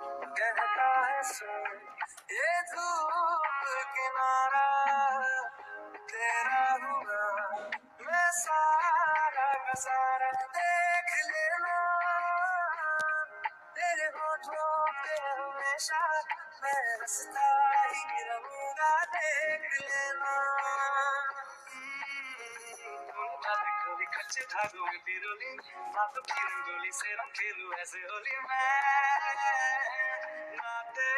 कहता है सुन ये धूप किनारा तेरा हुआ। मैं सारा का देख लेना। तेरे होठों पे हमेशा मैं हंसता ही रहूँगा, देख लेना। कच्चे धागों में पिरोली बातों की रंगोली से रंग खेलू ऐसे होली मैं।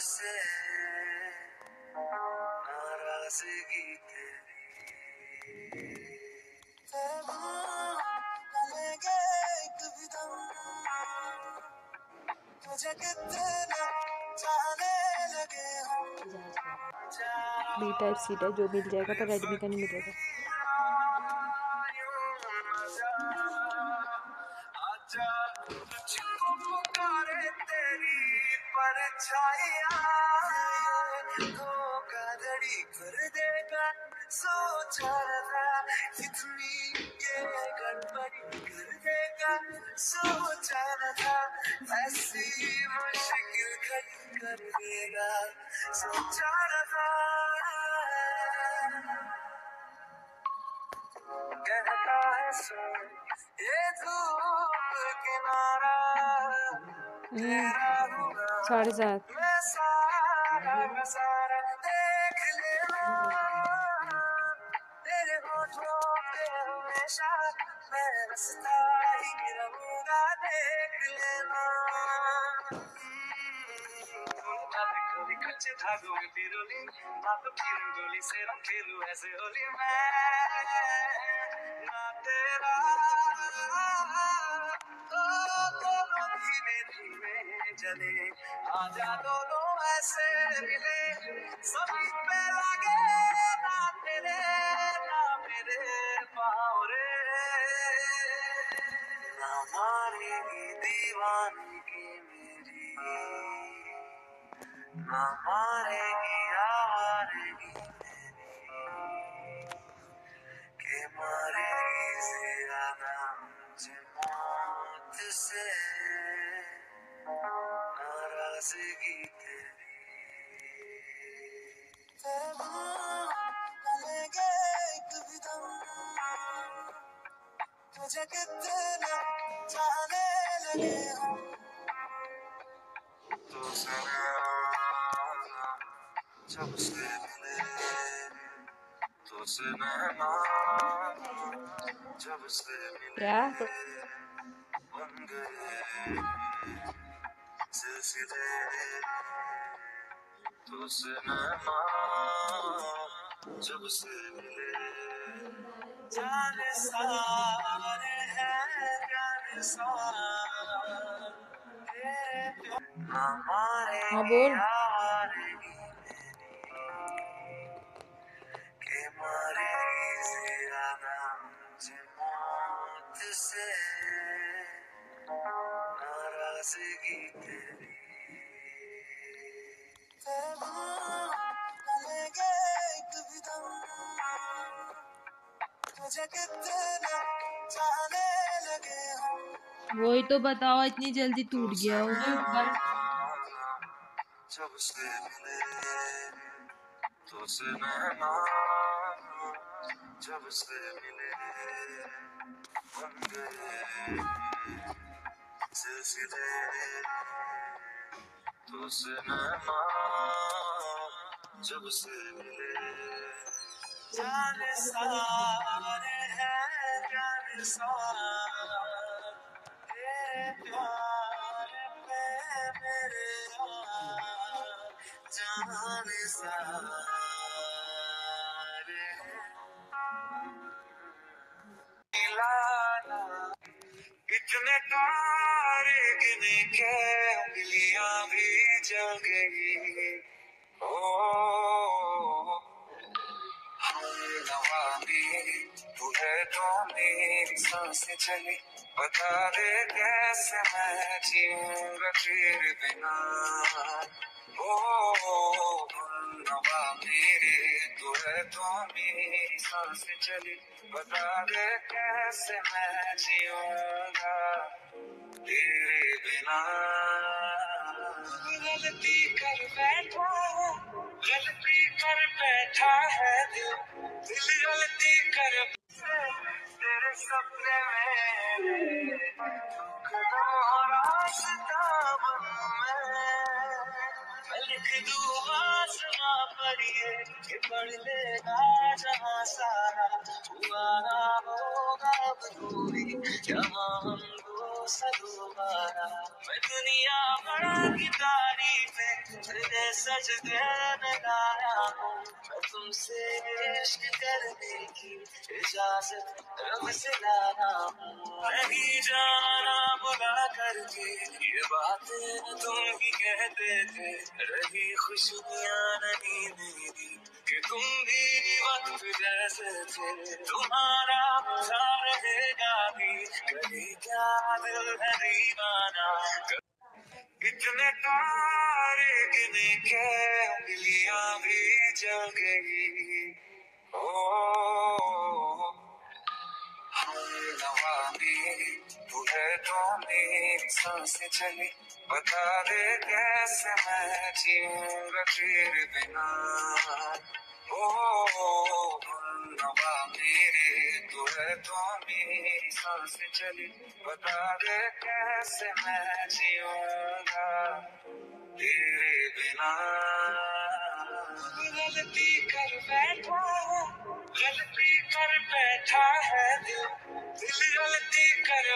से नाराज़गी तेरी। लेंगे कितना चाहने लगे हम बी टाइप जो मिल जाएगा पर रेडमी का नहीं मिलेगा। परछाइयाँ धोखाधड़ी कर देगा सोचा था इतनी ये गड़बड़ी कर देगा सोचा था ऐसी मुश्किल घड़ी कर देगा सोचा था कहता है सुन ये धूप किनारा तेरा हुआ साढ़े सात धागों में पिरोली बातों की रंगोली से। रंग खेलू ऐसे होली मैं धीमे धीमे जले आजा दोनों ऐसे मिले। सभी पे लगे ना तेरे, ना मेरे पाँव रे। ना मारेगी दीवानगी मेरी। ना मारेगी आवारगी के मारेगी ज़्यादा मुझे से। नाराज़गी तेरी एक तुझे कितना चाहने लगे हम तो जब से मिले तो से जब से मिले। बन गए। सिलसिले तो जब से मिले जाने सारे हैं जाने सारे हमारे हाँ बोल के मौत से। लगे हम वही तो बताओ, इतनी जल्दी टूट गया हो जब से मिले तो से जब से मिले जब से मिले जाने सारे हैं जाने सारे तेरे प्यार सारे मिलाना कितने तारे गिने के उंगलियाँ भी जल गई। ओ तू है तो मेरी साँसें चली। बता दे कैसे मैं जीऊँगा तेरे बिना। ओ नवा मेरे तू है तो मेरी साँसें चली। बता दे कैसे मैं जीऊँगा? तेरे बिना गलती कर बैठा है, गलती कर बैठा है दिल। दिल गलती कर तेरे सपने में। रास्ता बन मैं। लिख दूँ आसमां पर ये पढ़ लेगा जहाँ सारा हुआ होगा अब हम मैं दुनिया बड़ा की तारीफें तेरे सजदे में गाया हूँ। मैं तुमसे इश्क करने की इजाज़त। रब से लाना हूँ नहीं जाना बुला करके, ये बातें तुम ही कहते थे। रही खुशियाँ नहीं मेरी कि तुम भी वक्त जैसे थे। तुम्हारा सा रहेगा भी। कभी क्या दिल है दीवाना? कितने तारे गिने के उंगलियाँ भी जल गई। ओ तू है तो मेरी साँसें चली। बता दे कैसे मैं जीऊँगा तेरे बिना। ओ नवा मेरे तू है तो मेरी साँसें चली। बता दे कैसे मैं जीऊँगा तेरे बिना। गलती कर बैठा गलती कर बैठा है दिल गलती कर।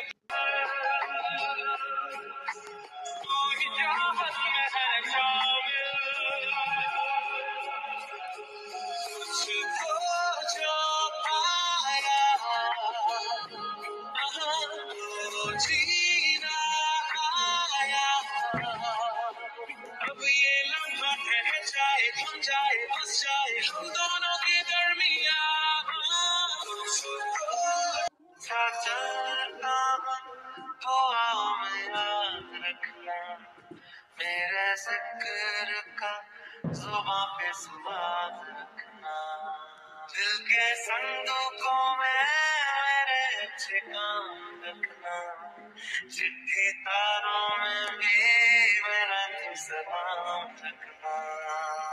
अब ये लम्हा रह जाए थम जाए बस जाए हम दोनों मेरे ज़िक्र का जुबां पे स्वाद रखना दिल के संदूकों में मेरे अच्छे काम रखना चिट्ठी तारों में भी मेरा तू सलाम रखना नींद जाके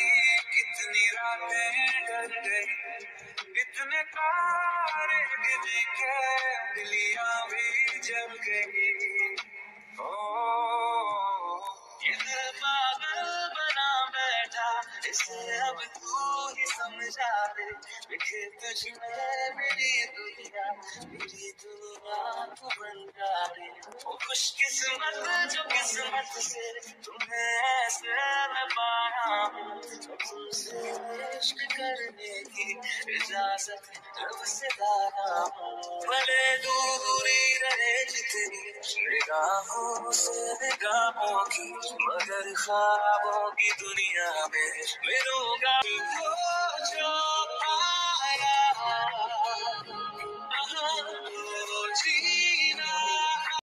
न कितनी रातें डर गई इतने तारे गिने के उंगलियाँ भी जल गई। ओ, ये पागल बना बैठा, इसे अब तू ही समझा दे। लिखे तुझ में मेरी दुनिया मेरी दुनिया तू बन जाए ओ, खुशकिस्मत, जो किस्मत से तुम्हें ऐसे तो तुमसे करने की इजाज़त भले दूरी रहे जितनी निगाहों की मगर ख्वाबों की दुनिया में मिलूँगा।